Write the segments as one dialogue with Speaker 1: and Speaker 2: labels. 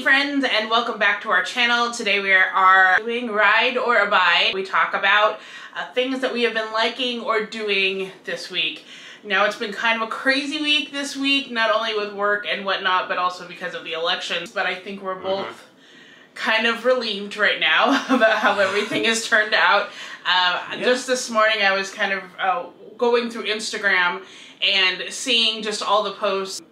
Speaker 1: friends and welcome back to our channel. Today we are doing Ride or Abide. We talk about uh, things that we have been liking or doing this week. Now it's been kind of a crazy week this week, not only with work and whatnot, but also because of the elections. But I think we're both mm -hmm. kind of relieved right now about how everything has turned out. Uh, yeah. Just this morning I was kind of uh, going through Instagram and seeing just all the posts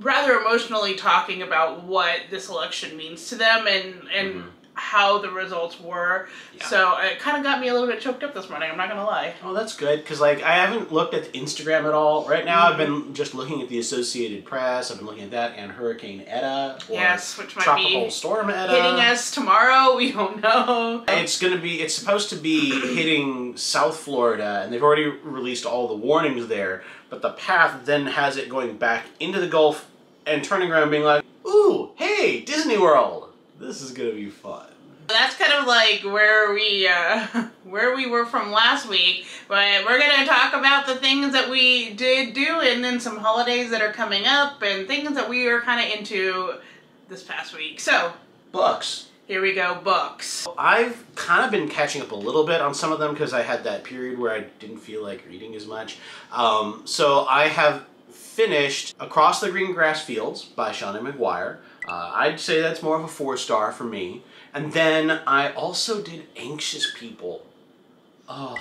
Speaker 1: rather emotionally talking about what this election means to them and and mm-hmm. how the results were. Yeah. So it kind of got me a little bit choked up this morning. I'm not gonna lie.
Speaker 2: Oh, that's good because like I haven't looked at Instagram at all right now. Mm-hmm. I've been just looking at the Associated Press. I've been looking at that and Hurricane Eta.
Speaker 1: yes, which might be
Speaker 2: tropical
Speaker 1: be
Speaker 2: storm Eta
Speaker 1: hitting us tomorrow. We don't know.
Speaker 2: It's gonna be. It's supposed to be hitting South Florida, and they've already released all the warnings there. But the path then has it going back into the Gulf and turning around being like, ooh, hey, Disney World. This is gonna be fun.
Speaker 1: That's kind of like where we uh, where we were from last week, but we're gonna talk about the things that we did do, and then some holidays that are coming up, and things that we are kind of into this past week. So,
Speaker 2: books.
Speaker 1: Here we go, books.
Speaker 2: I've kind of been catching up a little bit on some of them because I had that period where I didn't feel like reading as much. Um, so I have finished Across the Green Grass Fields by Seanan McGuire. Uh, I'd say that's more of a four star for me. And then I also did Anxious People. Oh,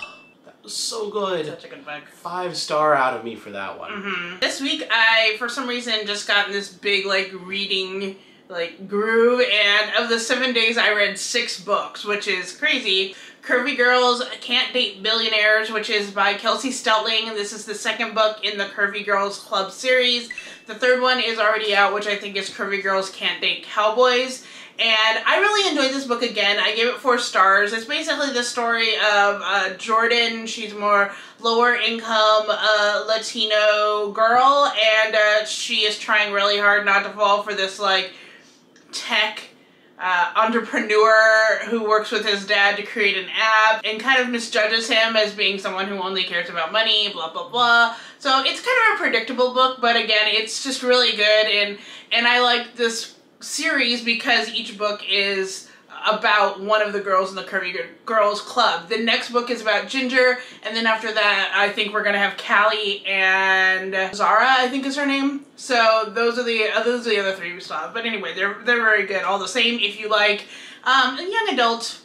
Speaker 2: that was so good.
Speaker 1: Such a good book.
Speaker 2: Five star out of me for that one.
Speaker 1: Mm -hmm. This week I, for some reason, just got in this big like reading like grew and of the seven days I read six books, which is crazy. Curvy Girls Can't Date Billionaires, which is by Kelsie Stelting. This is the second book in the Curvy Girls Club series. The third one is already out, which I think is Curvy Girls Can't Date Cowboys. And I really enjoyed this book again. I gave it four stars. It's basically the story of uh, Jordan. She's more lower income uh, Latino girl, and uh, she is trying really hard not to fall for this like tech uh, entrepreneur who works with his dad to create an app and kind of misjudges him as being someone who only cares about money, blah, blah, blah. So it's kind of a predictable book, but again, it's just really good. And, and I like this series because each book is about one of the girls in the Curvy Girls Club. The next book is about Ginger, and then after that, I think we're gonna have Callie and Zara, I think is her name. So those are the uh, those are the other three we saw. But anyway, they're they're very good. All the same, if you like um, young adult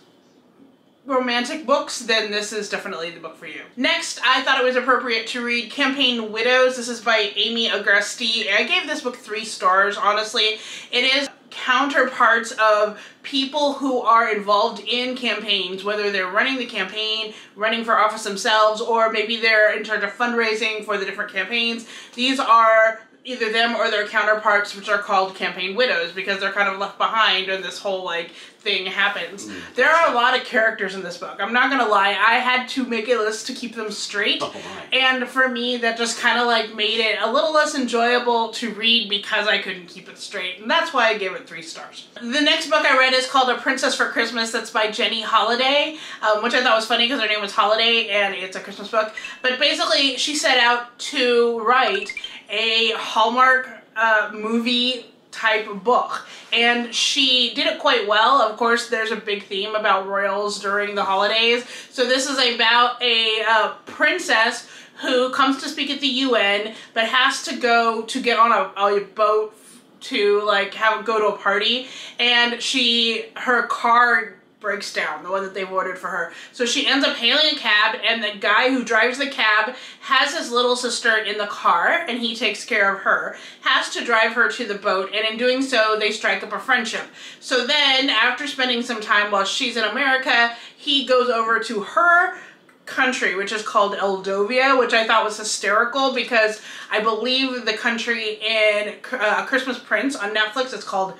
Speaker 1: romantic books, then this is definitely the book for you. Next, I thought it was appropriate to read Campaign Widows. This is by Aimee Agresti. I gave this book three stars, honestly. It is counterparts of people who are involved in campaigns, whether they're running the campaign, running for office themselves, or maybe they're in charge of fundraising for the different campaigns. These are either them or their counterparts, which are called campaign widows, because they're kind of left behind in this whole like thing happens. Mm, there are a lot of characters in this book. I'm not gonna lie, I had to make a list to keep them straight. Oh, and for me, that just kind of like made it a little less enjoyable to read because I couldn't keep it straight. And that's why I gave it three stars. The next book I read is called A Princess for Christmas. That's by Jenny Holiday, um, which I thought was funny because her name was Holiday and it's a Christmas book. But basically, she set out to write a Hallmark uh, movie type book. And she did it quite well. Of course there's a big theme about royals during the holidays. So this is about a uh, princess who comes to speak at the UN but has to go to get on a, a boat to like have go to a party. And she her car breaks down, the one that they've ordered for her. So she ends up hailing a cab and the guy who drives the cab has his little sister in the car and he takes care of her, has to drive her to the boat and in doing so they strike up a friendship. So then after spending some time while she's in America, he goes over to her country, which is called Eldovia, which I thought was hysterical because I believe the country in uh, Christmas Prince on Netflix is called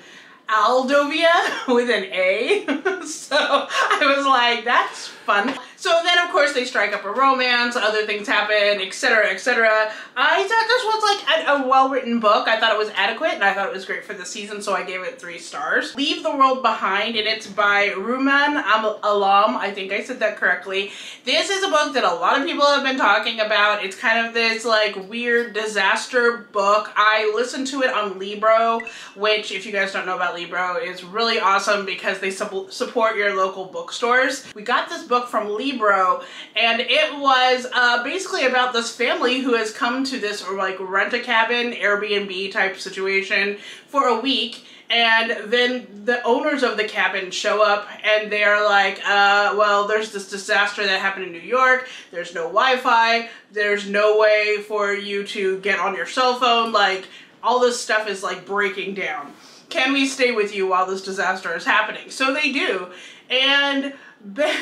Speaker 1: Aldovia with an A. so I was like, that's fun. So then, of course, they strike up a romance, other things happen, etc., etc. I thought this was like a, a well written book. I thought it was adequate and I thought it was great for the season, so I gave it three stars. Leave the World Behind, and it's by Rumaan Alam. I think I said that correctly. This is a book that a lot of people have been talking about. It's kind of this like weird disaster book. I listened to it on Libro, which, if you guys don't know about Libro, is really awesome because they su support your local bookstores. We got this book from Libro, and it was uh, basically about this family who has come to this or like rent a cabin, Airbnb type situation for a week and then the owners of the cabin show up and they're like, uh, well, there's this disaster that happened in New York. There's no Wi-Fi. There's no way for you to get on your cell phone. Like, all this stuff is like breaking down. Can we stay with you while this disaster is happening? So they do. And then,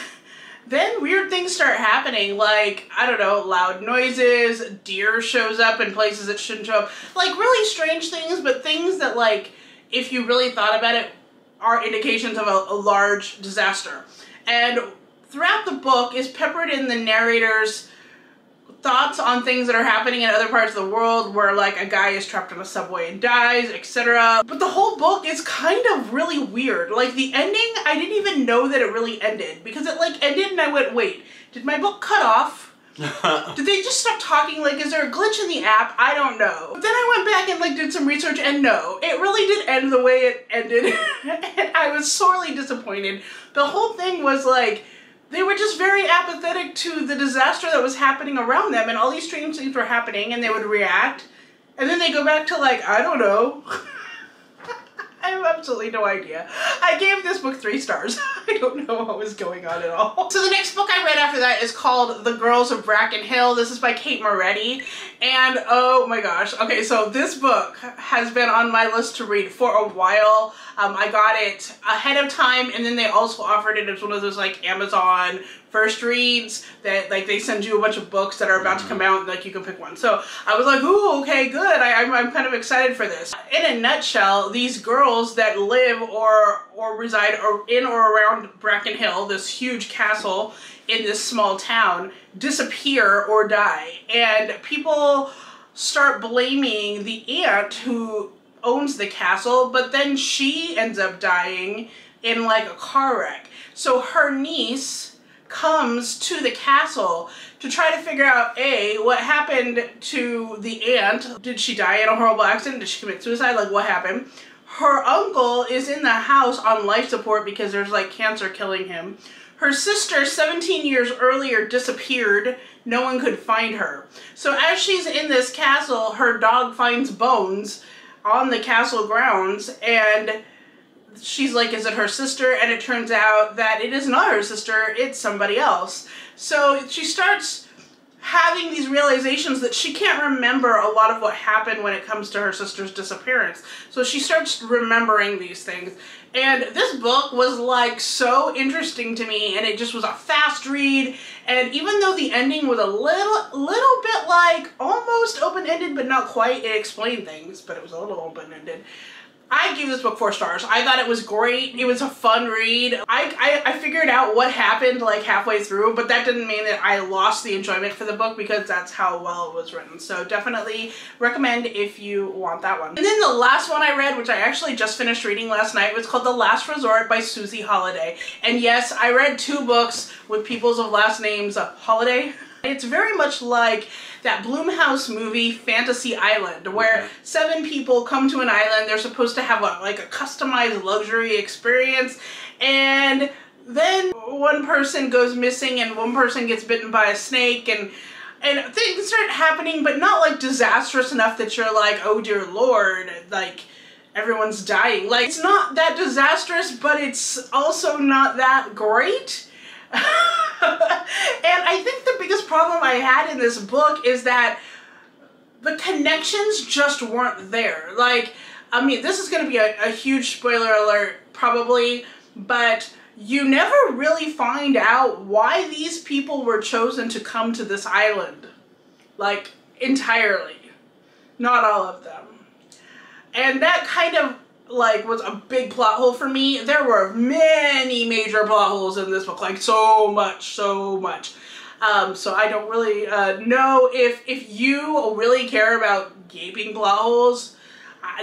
Speaker 1: then weird things start happening like i don't know loud noises deer shows up in places it shouldn't show up like really strange things but things that like if you really thought about it, are indications of a, a large disaster. And throughout the book is peppered in the narrator's thoughts on things that are happening in other parts of the world where like a guy is trapped on a subway and dies, etc. But the whole book is kind of really weird. Like the ending, I didn't even know that it really ended because it like ended and I went, wait, did my book cut off? did they just stop talking? Like, is there a glitch in the app? I don't know. But then I went back and like did some research and no, it really did end the way it ended. and I was sorely disappointed. The whole thing was like, they were just very apathetic to the disaster that was happening around them and all these strange things were happening and they would react. And then they go back to like, I don't know. I have absolutely no idea. I gave this book three stars. I don't know what was going on at all. So the next book I read after that is called The Girls of Brackenhill. This is by Kate Moretti. And oh my gosh. Okay, so this book has been on my list to read for a while. Um, I got it ahead of time and then they also offered it as one of those like Amazon first reads that like they send you a bunch of books that are about to come out and like you can pick one. So I was like, ooh, okay, good. I, I'm, I'm kind of excited for this. In a nutshell, these girls that live or or reside or in or around Brackenhill, this huge castle in this small town, disappear or die. And people start blaming the aunt who owns the castle, but then she ends up dying in like a car wreck. So her niece comes to the castle to try to figure out A, what happened to the aunt. Did she die in a horrible accident? Did she commit suicide? Like what happened? Her uncle is in the house on life support because there's like cancer killing him. Her sister, 17 years earlier, disappeared. No one could find her. So as she's in this castle, her dog finds bones on the castle grounds and she's like, is it her sister? And it turns out that it is not her sister, it's somebody else. So she starts having these realizations that she can't remember a lot of what happened when it comes to her sister's disappearance. So she starts remembering these things. And this book was like so interesting to me and it just was a fast read. And even though the ending was a little, little bit like almost open-ended but not quite, it explained things, but it was a little open-ended. I gave this book four stars. I thought it was great. It was a fun read. I, I, I, figured out what happened like halfway through, but that didn't mean that I lost the enjoyment for the book because that's how well it was written. So definitely recommend if you want that one. And then the last one I read, which I actually just finished reading last night, was called The Last Resort by Susi Holliday. And yes, I read two books with peoples of last names Holiday. It's very much like that Blumhouse movie Fantasy Island where seven people come to an island they're supposed to have a, like a customized luxury experience and then one person goes missing and one person gets bitten by a snake and and things start happening but not like disastrous enough that you're like oh dear lord like everyone's dying. Like it's not that disastrous but it's also not that great and I think the biggest problem I had in this book is that the connections just weren't there. Like, I mean, this is going to be a, a huge spoiler alert, probably, but you never really find out why these people were chosen to come to this island. Like, entirely. Not all of them. And that kind of like was a big plot hole for me. There were many major plot holes in this book, like so much, so much. Um, so I don't really uh, know if if you really care about gaping plot holes.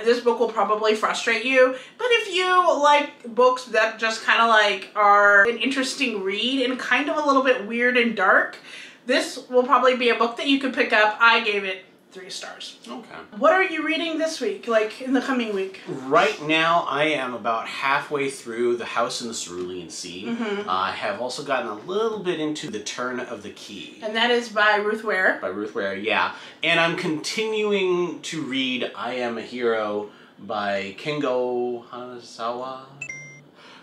Speaker 1: This book will probably frustrate you, but if you like books that just kind of like are an interesting read and kind of a little bit weird and dark, this will probably be a book that you could pick up. I gave it three stars.
Speaker 2: Okay.
Speaker 1: What are you reading this week, like in the coming week?
Speaker 2: Right now, I am about halfway through The House in the Cerulean Sea. Uh, I have also gotten a little bit into The Turn of the Key
Speaker 1: And that is by Ruth Ware.
Speaker 2: by Ruth Ware, yeah. And I'm continuing to read I Am a Hero by Kengo Hanazawa.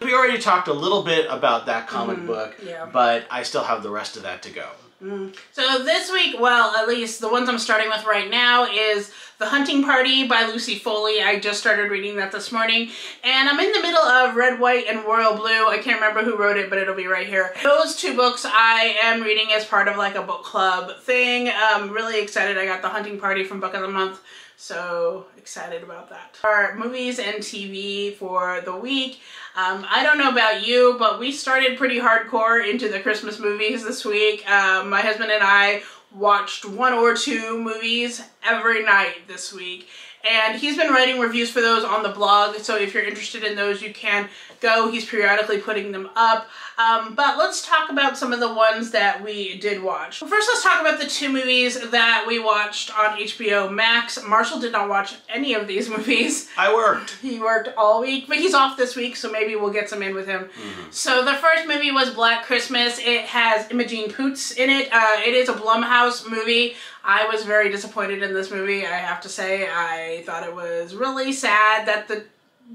Speaker 2: We already talked a little bit about that comic mm-hmm. book,
Speaker 1: yeah.
Speaker 2: but I still have the rest of that to go. Mm.
Speaker 1: So this week, well, at least the ones I'm starting with right now is The Hunting Party by Lucy Foley. I just started reading that this morning. And I'm in the middle of Red, White, and Royal Blue. I can't remember who wrote it, but it'll be right here. Those two books I am reading as part of like a book club thing. I'm really excited. I got The Hunting Party from Book of the Month. So excited about that. Our movies and TV for the week. Um, I don't know about you, but we started pretty hardcore into the Christmas movies this week. Um, my husband and I watched one or two movies every night this week. And he's been writing reviews for those on the blog, so if you're interested in those, you can go. He's periodically putting them up. Um, but let's talk about some of the ones that we did watch. Well, First, let's talk about the two movies that we watched on HBO Max. Marshall did not watch any of these movies.
Speaker 2: I worked.
Speaker 1: He worked all week, but he's off this week, so maybe we'll get some in with him. So the first movie was Black Christmas. It has Imogen Poots in it. Uh, it is a Blumhouse movie. I was very disappointed in this movie. I have to say, I thought it was really sad that the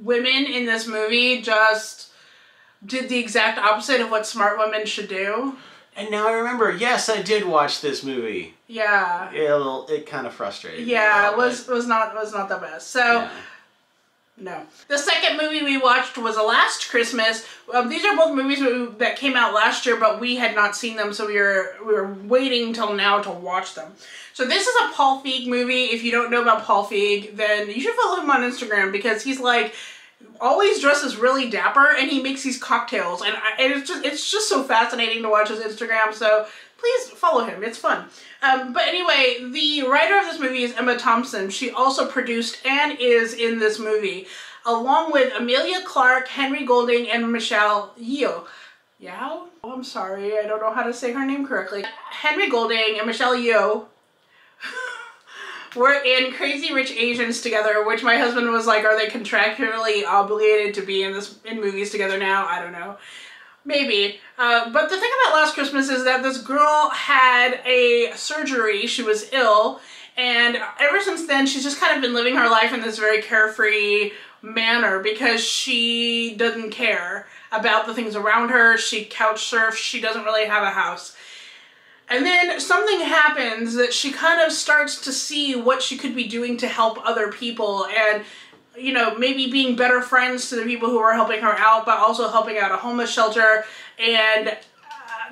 Speaker 1: women in this movie just did the exact opposite of what smart women should do.
Speaker 2: And now I remember, yes, I did watch this movie.
Speaker 1: Yeah.
Speaker 2: Yeah, a little, it kind of frustrated me.
Speaker 1: Yeah, it was was not was not the best. So.
Speaker 2: Yeah.
Speaker 1: No. The second movie we watched was A Last Christmas. Um, these are both movies that came out last year, but we had not seen them, so we were we were waiting till now to watch them. So this is a Paul Feig movie. If you don't know about Paul Feig, then you should follow him on Instagram because he's like always dresses really dapper and he makes these cocktails and, I, and it's just it's just so fascinating to watch his Instagram. So please follow him. It's fun. Um, but anyway, the writer of this movie is Emma Thompson. She also produced and is in this movie, along with Emilia Clarke, Henry Golding, and Michelle Yeoh. Yao? Oh, I'm sorry, I don't know how to say her name correctly. Henry Golding and Michelle Yeoh were in Crazy Rich Asians together, which my husband was like, are they contractually obligated to be in this in movies together now? I don't know. Maybe. Uh, but the thing about Last Christmas is that this girl had a surgery. She was ill. And ever since then, she's just kind of been living her life in this very carefree manner because she doesn't care about the things around her. She couch surfs. She doesn't really have a house. And then something happens that she kind of starts to see what she could be doing to help other people and you know, maybe being better friends to the people who are helping her out, but also helping out a homeless shelter. And uh,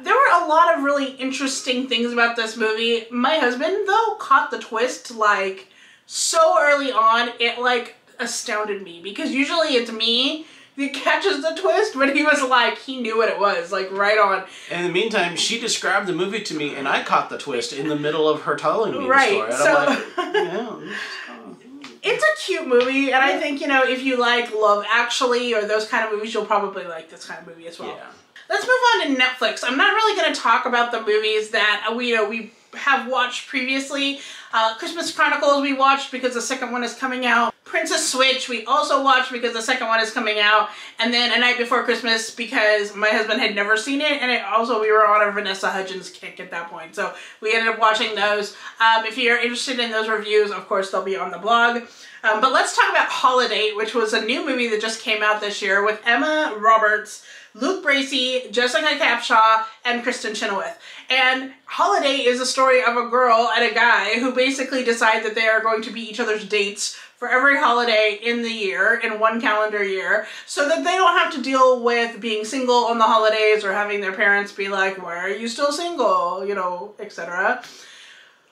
Speaker 1: there were a lot of really interesting things about this movie. My husband, though, caught the twist like so early on, it like astounded me because usually it's me that catches the twist, but he was like, he knew what it was, like right on.
Speaker 2: And in the meantime, she described the movie to me, and I caught the twist in the middle of her telling me
Speaker 1: Right,
Speaker 2: the story. And
Speaker 1: so-
Speaker 2: I'm like, yeah, this is kind of-
Speaker 1: It's a cute movie, and I think, you know, if you like Love Actually or those kind of movies, you'll probably like this kind of movie as well.
Speaker 2: yeah.
Speaker 1: Let's move on to Netflix. I'm not really going to talk about the movies that we you know we have watched previously. Uh, Christmas Chronicles we watched because the second one is coming out. Princess Switch we also watched because the second one is coming out. And then A Night Before Christmas because my husband had never seen it, and it also we were on a Vanessa Hudgens kick at that point, so we ended up watching those. Um, if you're interested in those reviews, of course they'll be on the blog. Um, but let's talk about Holidate, which was a new movie that just came out this year with Emma Roberts. Luke Bracey, Jessica Capshaw, and Kristin Chenoweth. And Holidate is a story of a girl and a guy who basically decide that they are going to be each other's dates for every holiday in the year, in one calendar year, so that they don't have to deal with being single on the holidays or having their parents be like, why are you still single, you know, etc.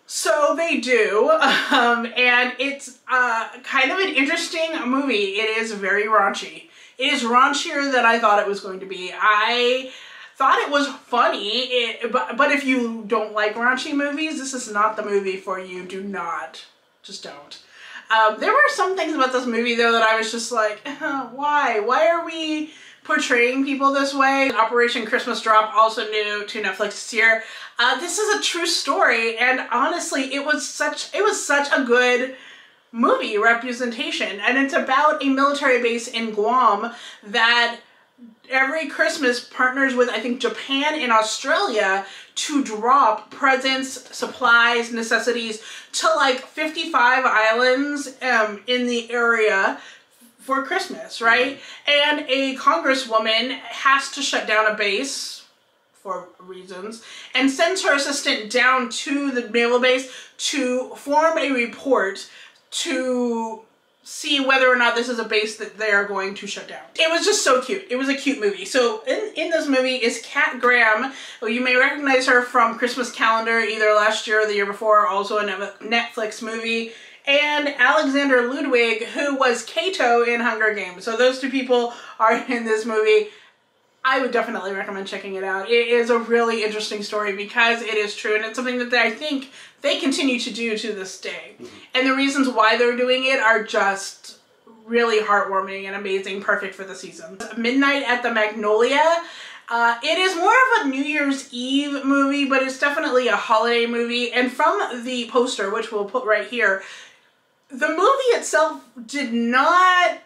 Speaker 1: So they do, um, and it's uh, kind of an interesting movie. It is very raunchy. It is raunchier than I thought it was going to be. I thought it was funny, it, but, but if you don't like raunchy movies, this is not the movie for you. Do not. Just don't. Um, there were some things about this movie, though, that I was just like, why? Why are we portraying people this way. Operation Christmas Drop, also new to Netflix this year. Uh, this is a true story, and honestly, it was such it was such a good movie representation, and it's about a military base in Guam that every Christmas partners with I think Japan and Australia to drop presents, supplies, necessities to like 55 islands um, in the area for Christmas, right? And a congresswoman has to shut down a base for reasons and sends her assistant down to the naval base to form a report to see whether or not this is a base that they are going to shut down. It was just so cute. It was a cute movie. So in, in this movie is Kat Graham. Well, you may recognize her from Christmas Calendar either last year or the year before, also a Netflix movie and Alexander Ludwig, who was Cato in Hunger Games. So those two people are in this movie. I would definitely recommend checking it out. It is a really interesting story because it is true and it's something that I think they continue to do to this day. Mm-hmm. And the reasons why they're doing it are just really heartwarming and amazing, perfect for the season. Midnight at the Magnolia. Uh, it is more of a New Year's Eve movie, but it's definitely a holiday movie. And from the poster, which we'll put right here, the movie itself did not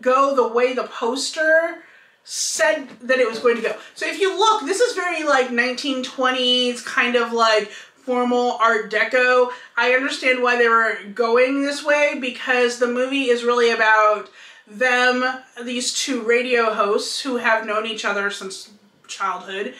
Speaker 1: go the way the poster said that it was going to go. So if you look, this is very like 1920s, kind of like formal art deco. I understand why they were going this way because the movie is really about them, these two radio hosts who have known each other since childhood.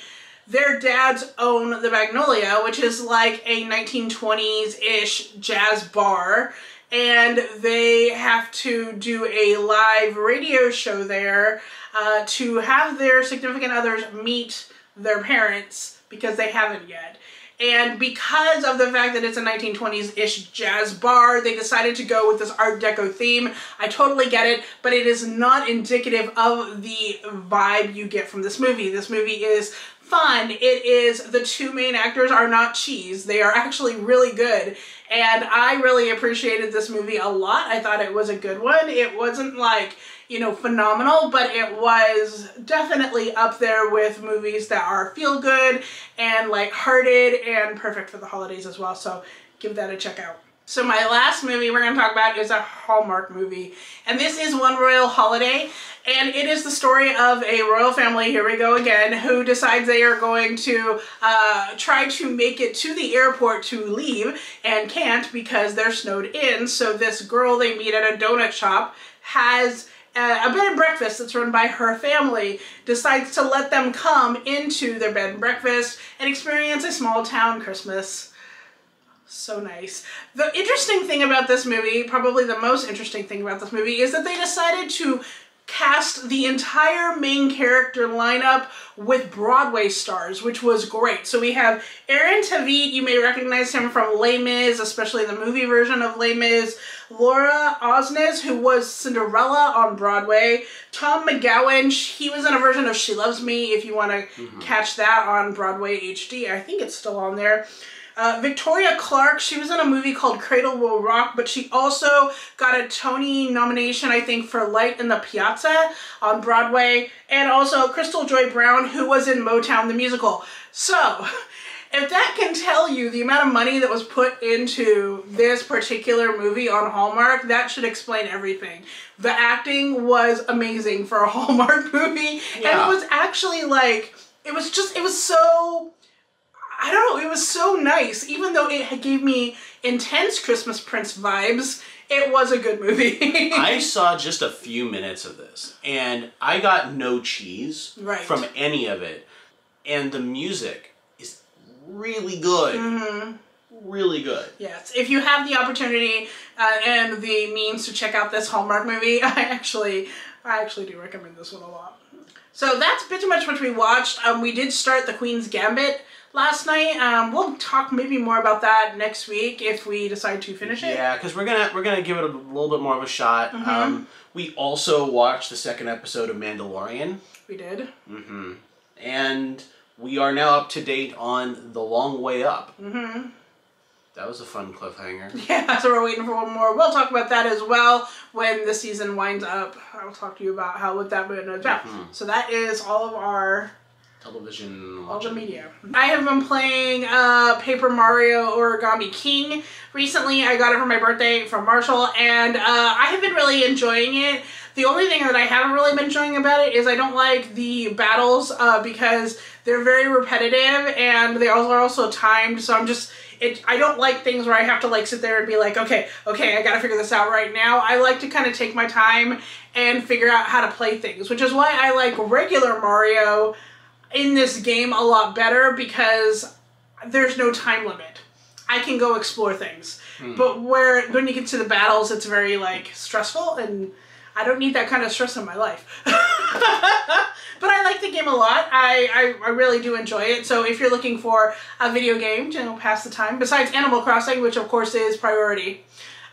Speaker 1: Their dads own the Magnolia, which is like a 1920s-ish jazz bar and they have to do a live radio show there uh, to have their significant others meet their parents because they haven't yet. And because of the fact that it's a 1920s-ish jazz bar, they decided to go with this Art Deco theme. I totally get it, but it is not indicative of the vibe you get from this movie. This movie is fun. It is, the two main actors are not cheese. They are actually really good. And I really appreciated this movie a lot. I thought it was a good one. It wasn't like, you know, phenomenal, but it was definitely up there with movies that are feel good and light-hearted and perfect for the holidays as well. So give that a check out. So my last movie we're going to talk about is a Hallmark movie. And this is One Royal Holiday. And it is the story of a royal family, here we go again, who decides they are going to uh, try to make it to the airport to leave and can't because they're snowed in. So this girl they meet at a donut shop has a bed and breakfast that's run by her family decides to let them come into their bed and breakfast and experience a small town Christmas so nice. The interesting thing about this movie, probably the most interesting thing about this movie, is that they decided to cast the entire main character lineup with Broadway stars, which was great. So we have Aaron Tveit, you may recognize him from Les Mis, especially the movie version of Les Mis. Laura Osnes, who was Cinderella on Broadway. Tom McGowan, he was in a version of She Loves Me, if you want to mm -hmm. catch that on Broadway HD. I think it's still on there. Uh, Victoria Clark, she was in a movie called Cradle Will Rock, but she also got a Tony nomination, I think, for Light in the Piazza on Broadway, and also Crystal Joy Brown, who was in Motown the Musical. So, if that can tell you the amount of money that was put into this particular movie on Hallmark, that should explain everything. The acting was amazing for a Hallmark movie, yeah. and it was actually like, it was just, it was so I don't know, it was so nice. Even though it gave me intense Christmas Prince vibes, it was a good movie.
Speaker 2: I saw just a few minutes of this, and I got no cheese right. from any of it. And the music is really good. Mm-hmm. Really good.
Speaker 1: Yes. If you have the opportunity uh, and the means to check out this Hallmark movie, I actually, I actually do recommend this one a lot. So that's pretty much what we watched. Um, we did start The Queen's Gambit last night. Um, we'll talk maybe more about that next week if we decide to finish it.
Speaker 2: Yeah, because we're gonna we're gonna give it a little bit more of a shot.
Speaker 1: Mm-hmm.
Speaker 2: Um, we also watched the second episode of Mandalorian,
Speaker 1: We did. Mm-hmm.
Speaker 2: and we are now up to date on The Long Way Up. Mm-hmm. That was a fun cliffhanger.
Speaker 1: Yeah, so we're waiting for one more. We'll talk about that as well when the season winds up. I'll talk to you about how what that is about. So that is all of our
Speaker 2: Television.
Speaker 1: all the media. I have been playing uh, Paper Mario Origami King. Recently, I got it for my birthday from Marshall, and uh, I have been really enjoying it. The only thing that I haven't really been enjoying about it is I don't like the battles uh, because they're very repetitive and they also are also timed. So I'm just it. I don't like things where I have to like sit there and be like, okay, okay, I got to figure this out right now. I like to kind of take my time and figure out how to play things, which is why I like regular Mario in this game a lot better because there's no time limit. I can go explore things. Hmm. But where when you get to the battles, it's very like stressful, and I don't need that kind of stress in my life. but I like the game a lot. I, I, I really do enjoy it. So if you're looking for a video game to pass the time, besides Animal Crossing, which of course is priority,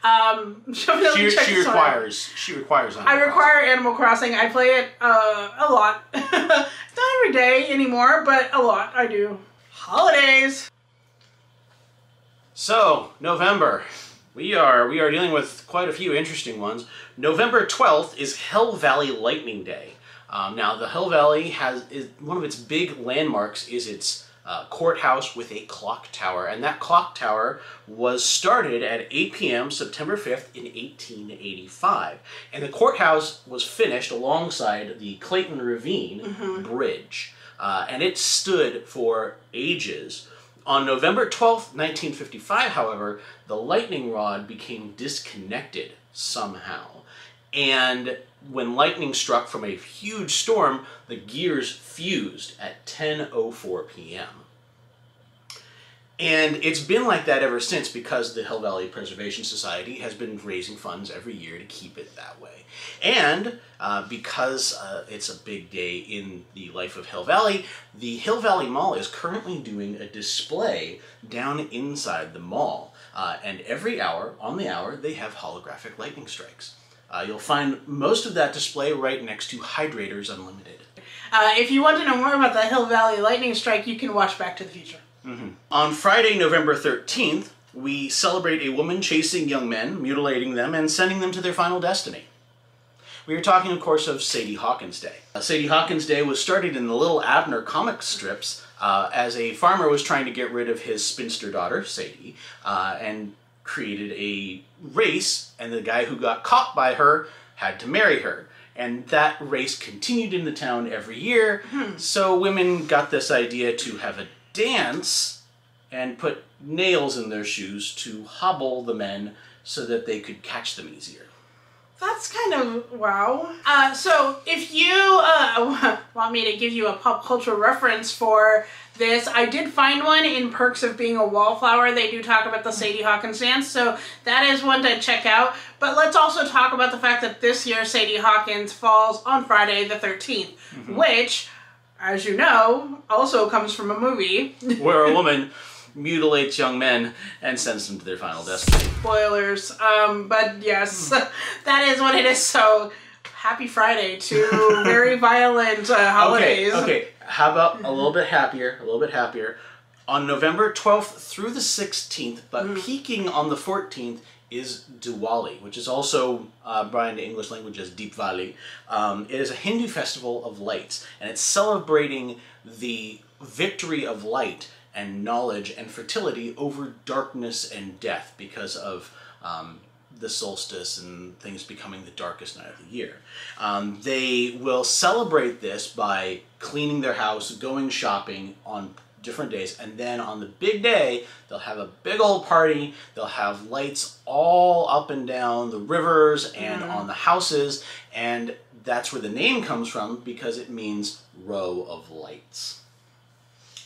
Speaker 1: um,
Speaker 2: She, she requires. She requires.
Speaker 1: I require Animal Crossing. I play it uh, a lot. Not every day anymore, but a lot. I do. Holidays.
Speaker 2: So November, we are we are dealing with quite a few interesting ones. November twelfth is Hill Valley Lightning Day. Um, now the Hill Valley has is one of its big landmarks is its uh, courthouse with a clock tower, and that clock tower was started at 8 p.m. September 5th in 1885, and the courthouse was finished alongside the Clayton Ravine Bridge, uh, and it stood for ages. On November 12th, 1955, however, the lightning rod became disconnected somehow. And when lightning struck from a huge storm, the gears fused at 10:04 p.m. And it's been like that ever since because the Hill Valley Preservation Society has been raising funds every year to keep it that way. And uh, because uh, it's a big day in the life of Hill Valley, the Hill Valley Mall is currently doing a display down inside the mall. Uh, and every hour, on the hour, they have holographic lightning strikes. Uh, you'll find most of that display right next to Hydrators Unlimited.
Speaker 1: Uh, if you want to know more about the Hill Valley Lightning Strike, you can watch Back to the Future.
Speaker 2: On Friday, November 13th, we celebrate a woman chasing young men, mutilating them, and sending them to their final destiny. We are talking, of course, of Sadie Hawkins Day. Uh, Sadie Hawkins Day was started in the Little Abner comic strips uh, as a farmer was trying to get rid of his spinster daughter, Sadie, uh, and created a race, and the guy who got caught by her had to marry her. And that race continued in the town every year, hmm. so women got this idea to have a dance and put nails in their shoes to hobble the men so that they could catch them easier.
Speaker 1: That's kind of wow. Uh, so, if you uh, want me to give you a pop culture reference for this, I did find one in Perks of Being a Wallflower. They do talk about the Sadie Hawkins dance, so that is one to check out. But let's also talk about the fact that this year Sadie Hawkins falls on Friday the 13th, which, as you know, also comes from a movie.
Speaker 2: Where a woman mutilates young men and sends them to their final destiny.
Speaker 1: spoilers. Um, but yes, that is what it is. So happy Friday to very violent uh, holidays.
Speaker 2: Okay, okay. How about a little bit happier? A little bit happier. On November 12th through the 16th, but peaking on the 14th, is Diwali, which is also uh, brought into English language as Deepavali. Um, it is a Hindu festival of lights, and it's celebrating the victory of light and knowledge and fertility over darkness and death because of um, the solstice and things becoming the darkest night of the year. Um, they will celebrate this by cleaning their house, going shopping on different days, and then on the big day, they'll have a big old party. They'll have lights all up and down the rivers and on the houses, and that's where the name comes from because it means row of lights.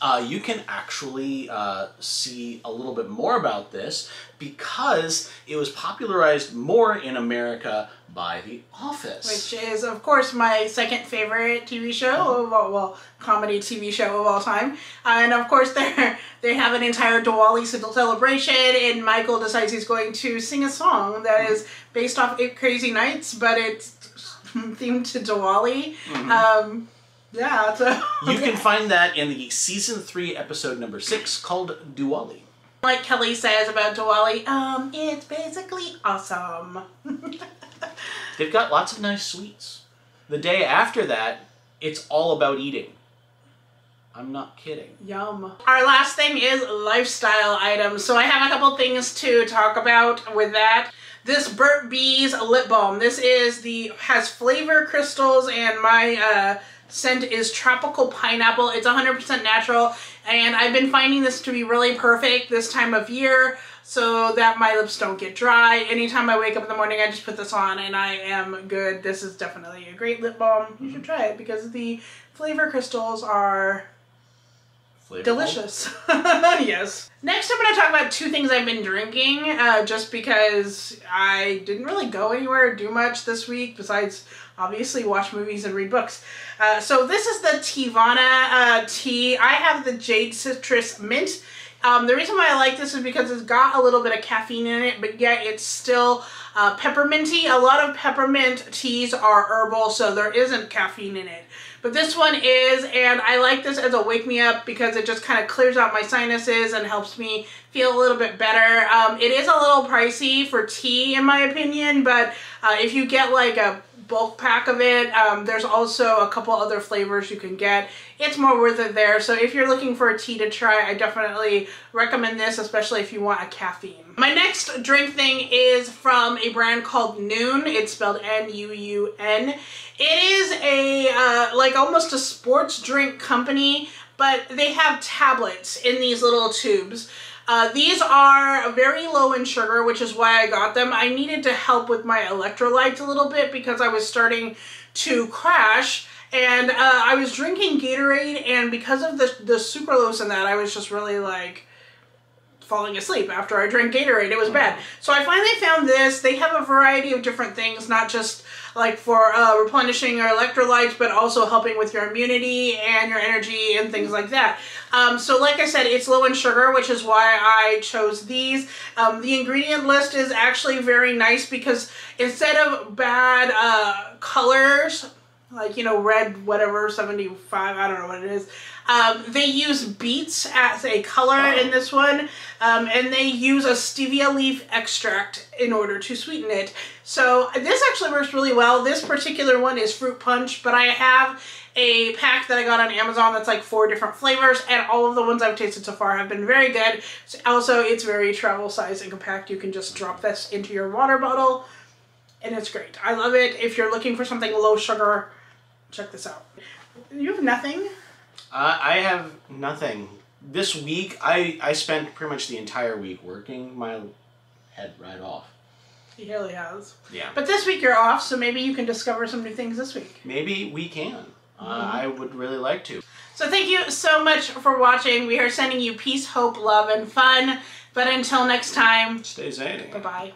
Speaker 2: Uh, you can actually uh, see a little bit more about this because it was popularized more in America by The Office.
Speaker 1: Which is, of course, my second favorite TV show, of all, well, comedy TV show of all time. Uh, and of course, they they have an entire Diwali celebration, and Michael decides he's going to sing a song that is based off Eight Crazy Nights, but it's themed to Diwali. Um, yeah, so
Speaker 2: you can find that in the season three episode number six called Diwali.
Speaker 1: like Kelly says about Diwali, um, it's basically awesome.
Speaker 2: They've got lots of nice sweets. The day after that, it's all about eating. I'm not kidding.
Speaker 1: Yum. Our last thing is lifestyle items. So I have a couple things to talk about with that. This Burt Bees lip balm. This is the has flavor crystals and my uh, scent is tropical pineapple. It's 100% natural and I've been finding this to be really perfect this time of year so that my lips don't get dry. Anytime I wake up in the morning, I just put this on and I am good. This is definitely a great lip balm. You should try it because the flavor crystals are
Speaker 2: Flavorful.
Speaker 1: Delicious. yes. Next, I'm going to talk about two things I've been drinking, uh, just because I didn't really go anywhere, or do much this week, besides obviously watch movies and read books. Uh, so this is the Teavana uh, tea. I have the Jade Citrus Mint. Um, the reason why I like this is because it's got a little bit of caffeine in it, but yet it's still uh, pepperminty. A lot of peppermint teas are herbal, so there isn't caffeine in it. But this one is, and I like this as a wake me up because it just kind of clears out my sinuses and helps me feel a little bit better. Um, it is a little pricey for tea in my opinion, but uh, if you get like a bulk pack of it. Um, there's also a couple other flavors you can get. It's more worth it there. So if you're looking for a tea to try, I definitely recommend this, especially if you want a caffeine. My next drink thing is from a brand called Nuun. It's spelled N-U-U-N. It is a, uh, like almost a sports drink company, but they have tablets in these little tubes. Uh, these are very low in sugar, which is why I got them. I needed to help with my electrolytes a little bit because I was starting to crash. And uh, I was drinking Gatorade, and because of the, the sucralose in that, I was just really like, falling asleep after I drank Gatorade. It was bad. So I finally found this. They have a variety of different things, not just like for uh, replenishing your electrolytes, but also helping with your immunity and your energy and things like that. Um, so like I said, it's low in sugar, which is why I chose these. Um, the ingredient list is actually very nice because instead of bad uh, colors, like you know red whatever 75 i don't know what it is um, they use beets as a color in this one um, and they use a stevia leaf extract in order to sweeten it so this actually works really well this particular one is fruit punch but i have a pack that I got on Amazon that's like four different flavors and all of the ones I've tasted so far have been very good. So also, it's very travel size and compact. You can just drop this into your water bottle and it's great. I love it. If you're looking for something low sugar, check this out. You have nothing?
Speaker 2: Uh, I have nothing. This week, I, I spent pretty much the entire week working my head right off.
Speaker 1: He really has.
Speaker 2: Yeah.
Speaker 1: But this week you're off, so maybe you can discover some new things this week.
Speaker 2: Maybe we can. Uh, I would really like to.
Speaker 1: So thank you so much for watching. We are sending you peace, hope, love, and fun. But until next time,
Speaker 2: Stay zany.
Speaker 1: bye-bye.